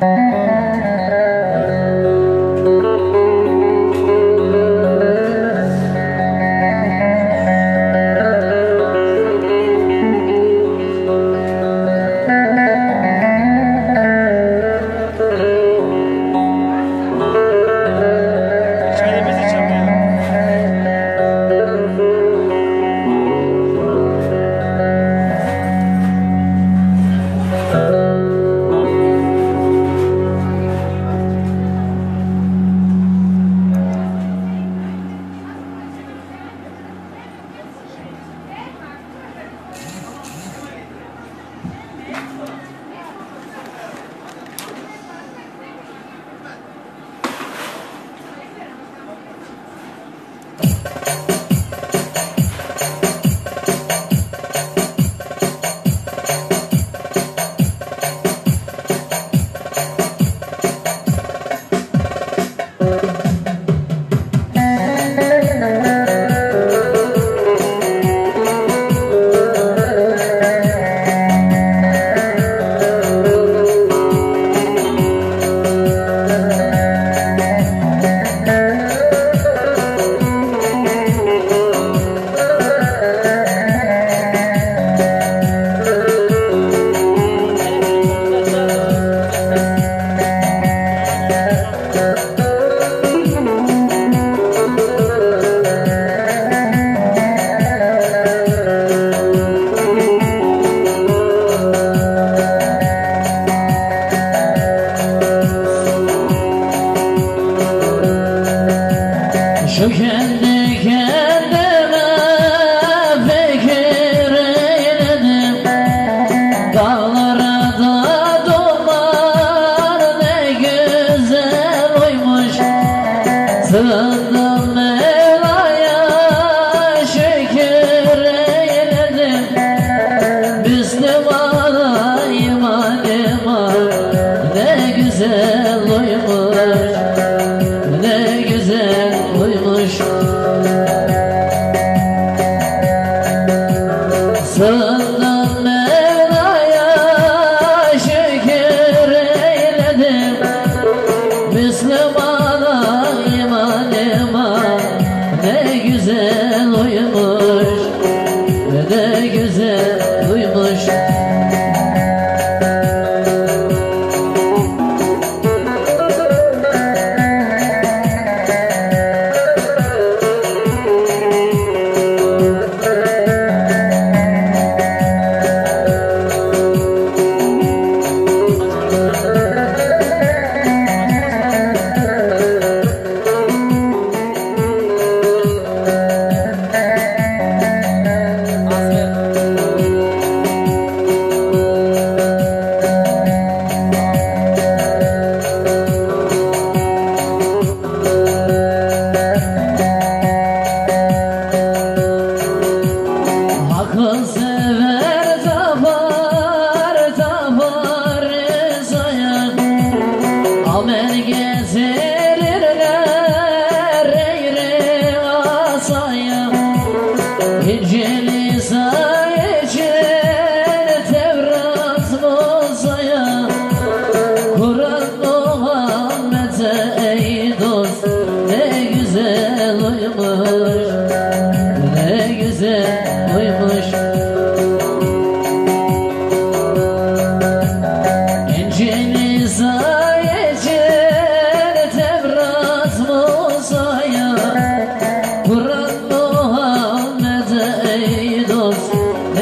Şu kendi Show güzel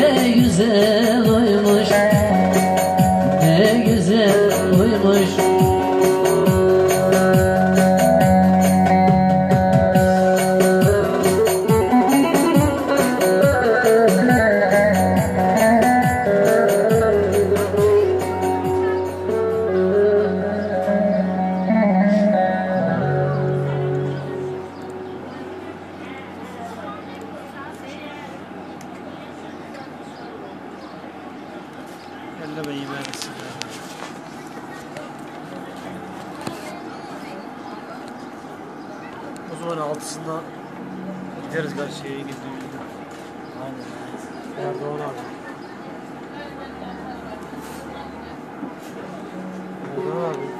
Ne güzel uymuş gideriz karşıya gittiğimizde. Aynen. Erdoğan abi. Erdoğan abi.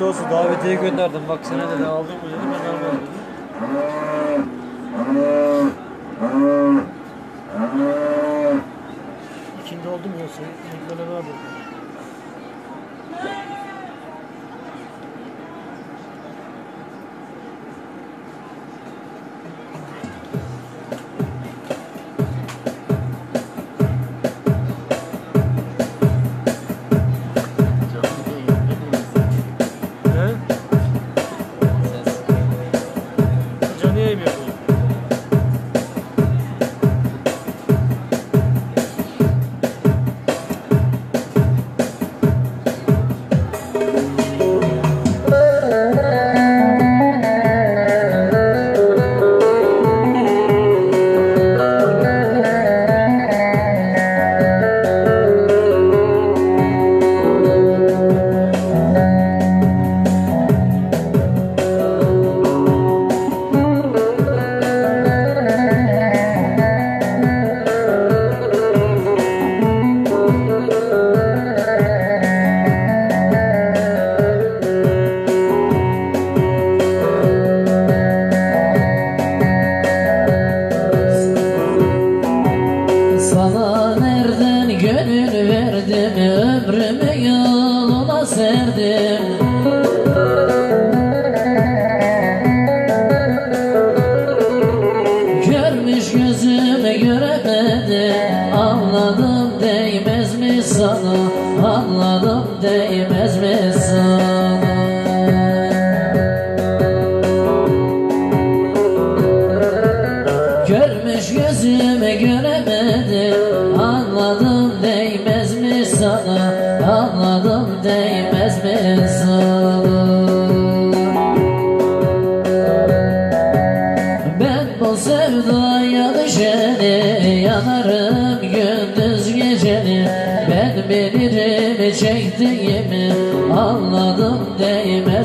Hayırlısı olsun davetiye gönderdim. Bak sana dedi aldın mı dedi ben almadım. İkindi oldu mu yoksa? İlk böyle ne serdim Görmüş gözüm göremedi Anladım değmez mi sana? Anladım değmez mi sana? Görmüş gözüme göremedim Anladım değmez mi sana? Anladım değmez mi sana Ben bu sevdaya düşeni Yanarım gündüz geceni. Ben bilirim çektiğimi Anladım değmez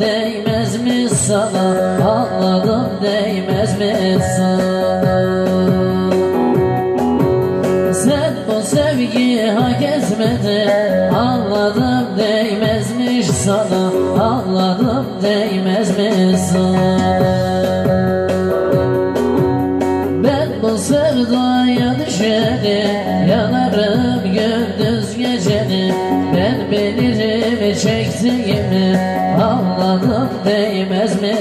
değmez mi sana? Anladım değmez mi sana? Sen bu sevgiyi hak etmedin. Anladım değmezmiş sana. Anladım değmez mi sana? Ben bu sevdaya düşeni Yanarım gündüz geceni. Ben bilirim çektiğimi Anladım değmez mi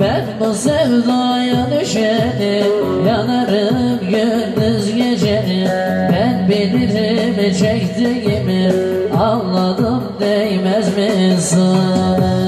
ben bu sevdaya düşeni Yanarım gündüz geceni. Ben bilirim çektiğimi Anladım değmez mi sana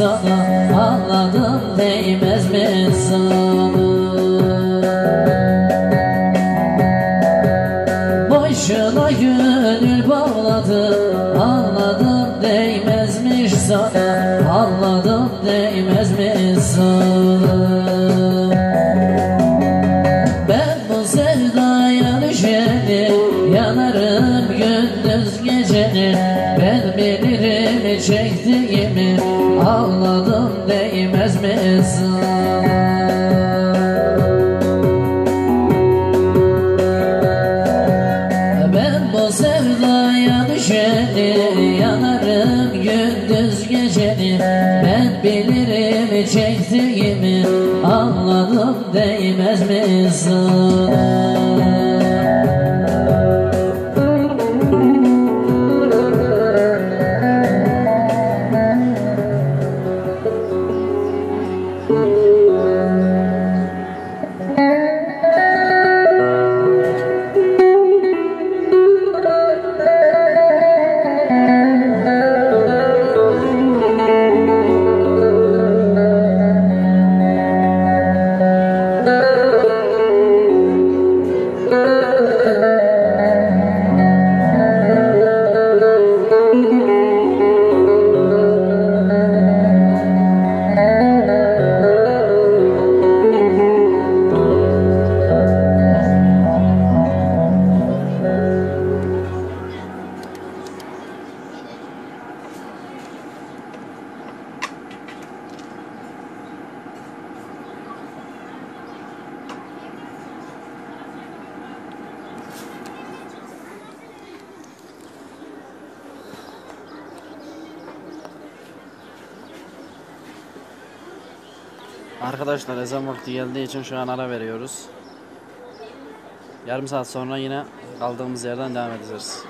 sana Anladım değmez mi sana? Boşuna gönül bağladı Anladım değmezmiş sana. Anladım değmez mi sana sevdaya düşeni Yanarım gündüz geceni. Ben bilirim çektiğimi Anladım değmez mi sana Arkadaşlar ezan vakti geldiği için şu an ara veriyoruz. Yarım saat sonra yine kaldığımız yerden devam edeceğiz.